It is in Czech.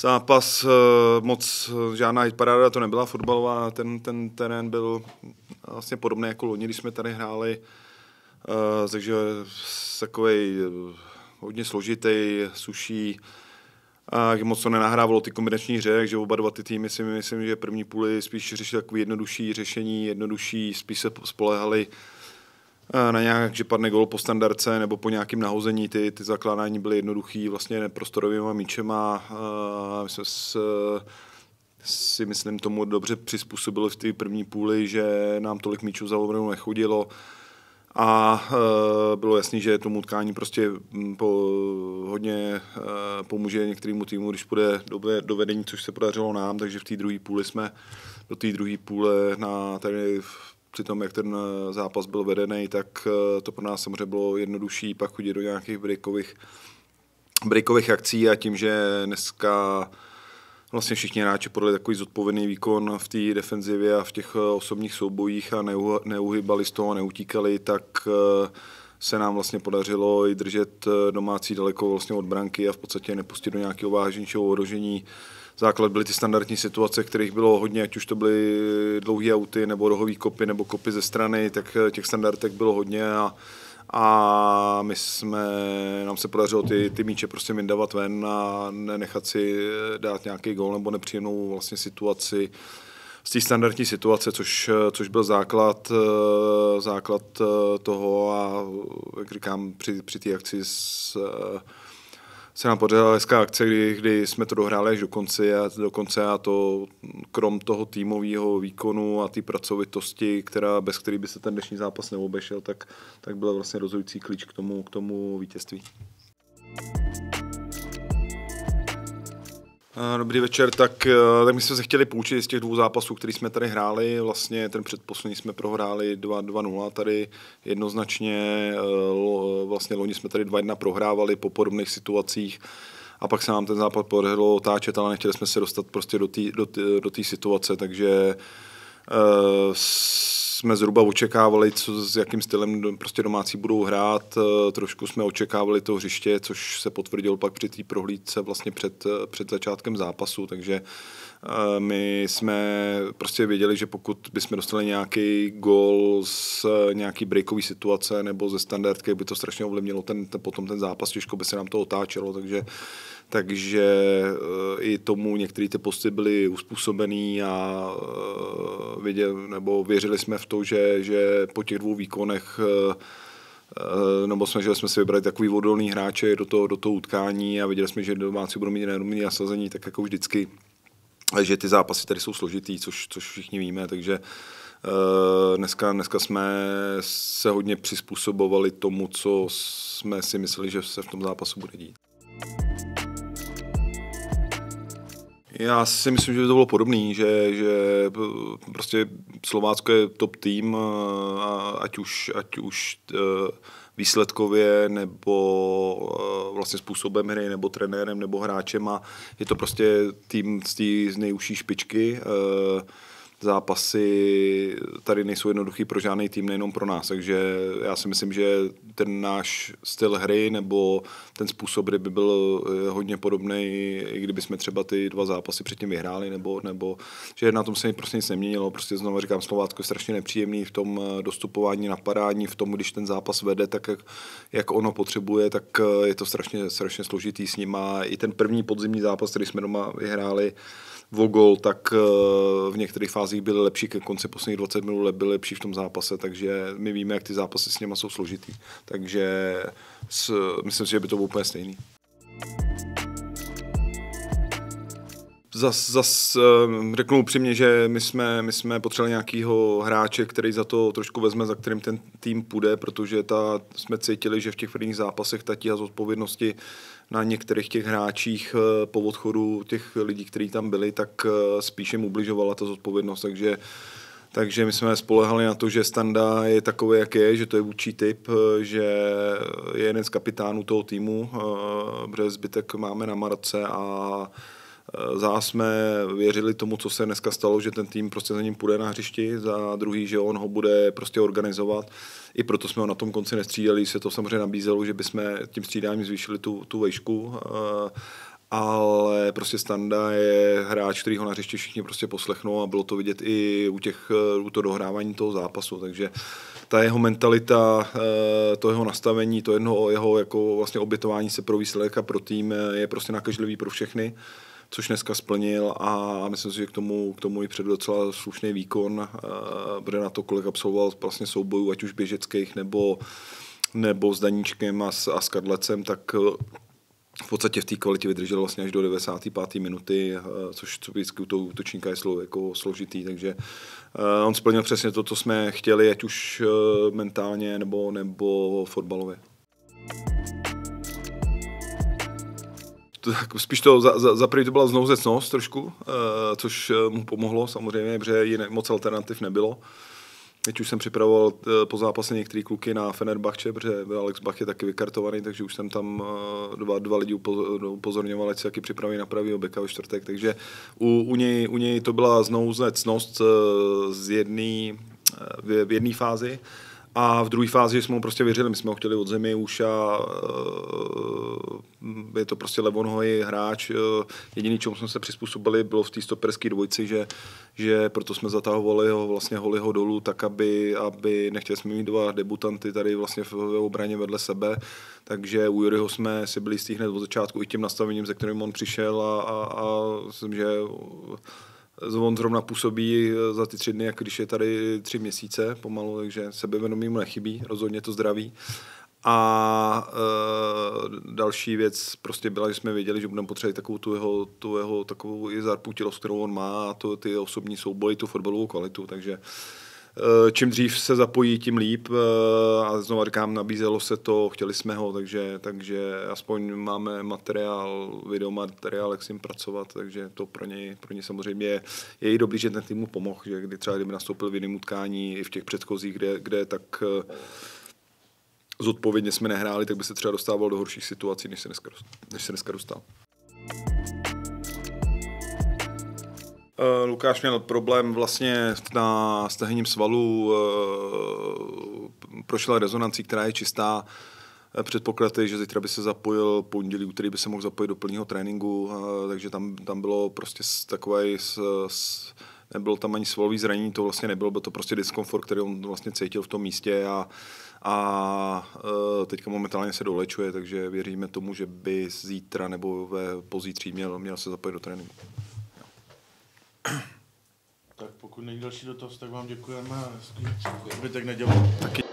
zápas moc žádná hitparáda to nebyla fotbalová, ten, ten terén byl vlastně podobný jako loni, když jsme tady hráli, takže takový hodně složitý, suší, a moc to nenahrávalo ty kombinační hře, takže oba dva ty týmy si myslím, že první půli spíš řešili takové jednodušší řešení, jednodušší, spíš se spolehali eh, na nějak, že padne gol po standardce nebo po nějakém nahození, ty, ty zakládání byly jednoduchý, vlastně prostorovýma míčema, a my jsme s, si myslím tomu dobře přizpůsobili v té první půli, že nám tolik míčů za obranu nechodilo, a e, bylo jasný, že tomu utkání prostě po, hodně e, pomůže některému týmu, když bude do, do vedení, což se podařilo nám, takže v té druhé půli jsme do té druhé půle na tady při tom, jak ten e, zápas byl vedený, tak e, to pro nás samozřejmě bylo jednodušší pak chodit do nějakých breakových, breakových akcí a tím, že dneska vlastně všichni hráči podali takový zodpovědný výkon v té defenzivě a v těch eh, osobních soubojích a neuhybali z toho, neutíkali, tak eh, se nám vlastně podařilo i držet eh, domácí daleko vlastně od branky a v podstatě nepustit do nějakého vážnějšího ohrožení. Základ byly ty standardní situace, kterých bylo hodně, ať už to byly dlouhé auty, nebo rohový kopy, nebo kopy ze strany, tak těch standardek bylo hodně a a my jsme, nám se podařilo ty, ty míče prostě vyndavat ven a nenechat si dát nějaký gol nebo nepříjemnou vlastně situaci z té standardní situace, což, což byl základ, základ toho a jak říkám, při, při té akci s, se nám podařila hezká akce, kdy, kdy jsme to dohráli až do konce, a, do konce a to krom toho týmového výkonu a té pracovitosti, která, bez který by se ten dnešní zápas neobešel, tak, tak byl vlastně rozhodující klíč k tomu, k tomu vítězství. Dobrý večer, tak, eh, tak my jsme se chtěli poučit z těch dvou zápasů, který jsme tady hráli. Vlastně ten předposlední jsme prohráli 2-0 tady jednoznačně. Eh, vlastně loni jsme tady 2-1 prohrávali po podobných situacích a pak se nám ten západ podařilo otáčet, ale nechtěli jsme se dostat prostě do té do do situace, takže uh, jsme zhruba očekávali, co, s jakým stylem prostě domácí budou hrát. Eh, trošku jsme očekávali to hřiště, což se potvrdilo pak při té prohlídce vlastně před, eh, před začátkem zápasu, takže eh, my jsme prostě věděli, že pokud bychom dostali nějaký gol z nějaký breakový situace nebo ze standardky, by to strašně ovlivnilo ten, ten, potom ten zápas, těžko by se nám to otáčelo, takže takže eh, i tomu některé ty posty byly uspůsobený a eh, viděl, nebo věřili jsme v to, že, že po těch dvou výkonech eh, nebo snažili jsme si vybrat takový odolný hráče do toho, do toho utkání a viděli jsme, že domácí budou mít nerovný nasazení, tak jako vždycky, že ty zápasy tady jsou složitý, což, což všichni víme, takže dneska, dneska jsme se hodně přizpůsobovali tomu, co jsme si mysleli, že se v tom zápasu bude dít. Já si myslím, že by to bylo podobné, že, že prostě Slovácko je top tým, ať už, ať už e, výsledkově nebo e, vlastně způsobem hry, nebo trenérem, nebo hráčem a je to prostě tým z té nejužší špičky. E, zápasy tady nejsou jednoduchý pro žádný tým, nejenom pro nás. Takže já si myslím, že ten náš styl hry nebo ten způsob hry by byl eh, hodně podobný, i kdyby jsme třeba ty dva zápasy předtím vyhráli, nebo, nebo že na tom se prostě nic neměnilo. Prostě znovu říkám, Slovácko je strašně nepříjemný v tom eh, dostupování, napadání, v tom, když ten zápas vede, tak jak, jak ono potřebuje, tak eh, je to strašně, strašně složitý s ním. A i ten první podzimní zápas, který jsme doma vyhráli, Vogol, tak v některých fázích byly lepší ke konci posledních 20 minut, byly lepší v tom zápase, takže my víme, jak ty zápasy s něma jsou složitý. Takže s, myslím si, že by to bylo úplně stejný. Zas, zas řeknu upřímně, že my jsme, my jsme potřebovali nějakého hráče, který za to trošku vezme, za kterým ten tým půjde, protože ta, jsme cítili, že v těch prvních zápasech ta tíha z odpovědnosti na některých těch hráčích eh, po odchodu těch lidí, kteří tam byli, tak eh, spíše jim ubližovala ta zodpovědnost, takže takže my jsme spolehali na to, že Standa je takový, jak je, že to je vůči typ, eh, že je jeden z kapitánů toho týmu, protože zbytek máme na Marce a za jsme věřili tomu, co se dneska stalo, že ten tým prostě za ním půjde na hřišti, za druhý, že on ho bude prostě organizovat. I proto jsme ho na tom konci nestřídali, se to samozřejmě nabízelo, že bychom tím střídáním zvýšili tu, tu vejšku ale prostě Standa je hráč, který ho na hřišti všichni prostě poslechnou a bylo to vidět i u, těch, u to dohrávání toho zápasu, takže ta jeho mentalita, eh, to jeho nastavení, to jedno jeho jako vlastně obětování se pro výsledek a pro tým je prostě nakažlivý pro všechny což dneska splnil a myslím si, že k tomu, k tomu i předl docela slušný výkon, bude na to, kolik absolvoval vlastně soubojů, ať už běžeckých nebo, nebo s Daníčkem a s, a s Kadlecem, tak v podstatě v té kvalitě vydržel vlastně až do 95. minuty, což co vždycky u toho útočníka je slovo jako složitý, takže on splnil přesně to, co jsme chtěli, ať už mentálně nebo, nebo fotbalově. To, spíš to za, za, za prvý to byla znouzecnost trošku, uh, což eh, mu pomohlo samozřejmě, protože jiné, moc alternativ nebylo. Teď už jsem připravoval uh, po zápase některé kluky na Fenerbahče, protože Alex Bach je taky vykartovaný, takže už jsem tam uh, dva, dva lidi upozorňoval, ať se taky připraví na pravýho beka ve čtvrtek, takže u, u, něj, u něj to byla znouzecnost uh, z jedné v, v jedné fázi a v druhé fázi jsme mu prostě věřili, my jsme ho chtěli od zemi už a je to prostě levonohý hráč. Uh, jediný, čemu jsme se přizpůsobili, bylo v té stoperské dvojci, že, že proto jsme zatahovali ho, vlastně ho dolů, tak aby, aby nechtěli jsme mít dva debutanty tady vlastně v, obraně vedle sebe, takže u Juryho jsme si byli z hned od začátku i tím nastavením, ze kterým on přišel a, a, a myslím, že on zrovna působí eh, za ty tři dny, jako když je tady tři měsíce pomalu, takže sebevědomí mu nechybí, rozhodně to zdraví. A e, další věc prostě byla, že jsme věděli, že budeme potřebovat takovou tu jeho, tu jeho takovou i zarputilost, kterou on má, a to, ty osobní souboje, tu fotbalovou kvalitu, takže Eh, čím dřív se zapojí, tím líp. Eh, a znovu říkám, nabízelo se to, chtěli jsme ho, takže, takže aspoň máme materiál, videomateriál, jak s ním pracovat, takže to pro něj, pro něj samozřejmě je, je i dobrý, že ten tým mu pomohl, že kdy třeba kdyby nastoupil v jiném utkání i v těch předchozích, kde, kde tak eh, zodpovědně jsme nehráli, tak by se třeba dostával do horších situací, než se dneska, než se dneska dostal. Uh, Lukáš měl problém vlastně na stehenním svalu, uh, prošel rezonancí, která je čistá. Předpoklad je, že zítra by se zapojil, pondělí, úterý by se mohl zapojit do plného tréninku, uh, takže tam, tam bylo prostě takové, nebylo tam ani svalový zranění, to vlastně nebylo, byl to prostě diskomfort, který on vlastně cítil v tom místě a, a uh, teďka momentálně se dolečuje, takže věříme tomu, že by zítra nebo ve pozítří měl, měl se zapojit do tréninku. Tak pokud není další dotaz, tak vám děkujeme a hezký zbytek nedělal. Taky.